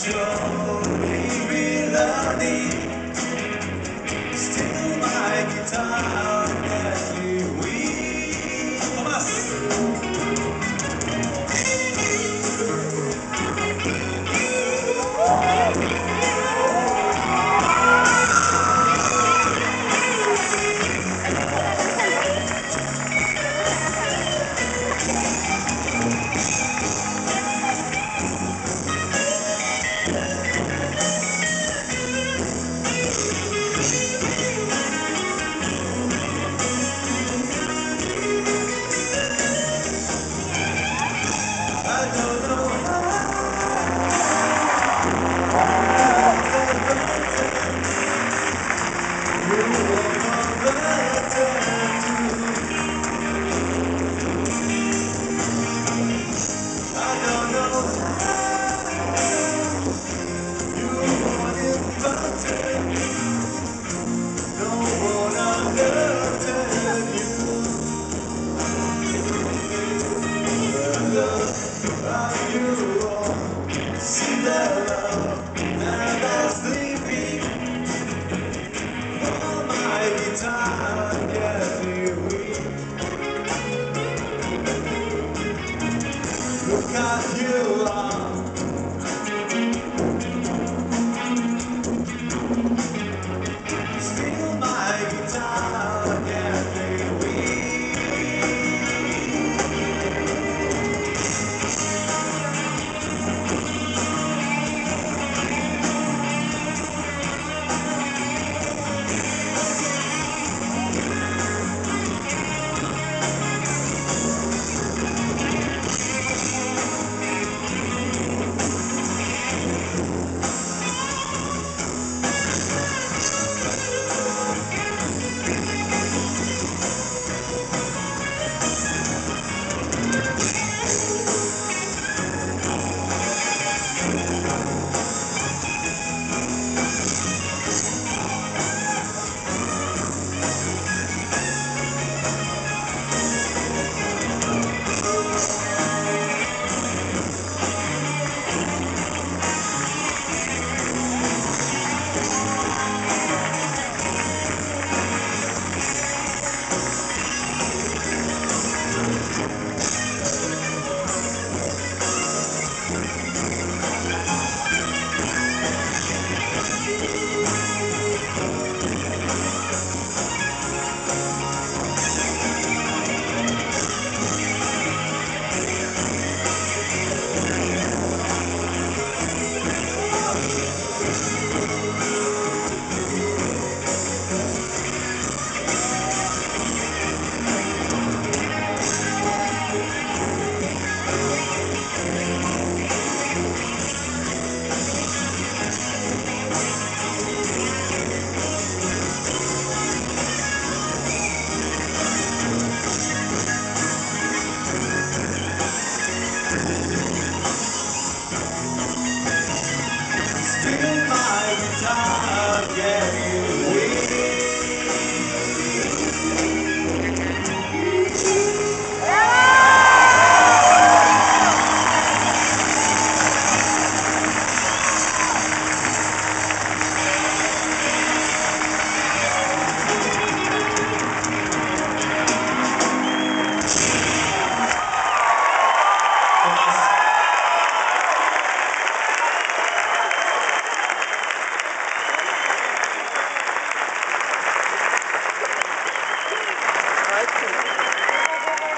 pasión, mi vida, mi Because you are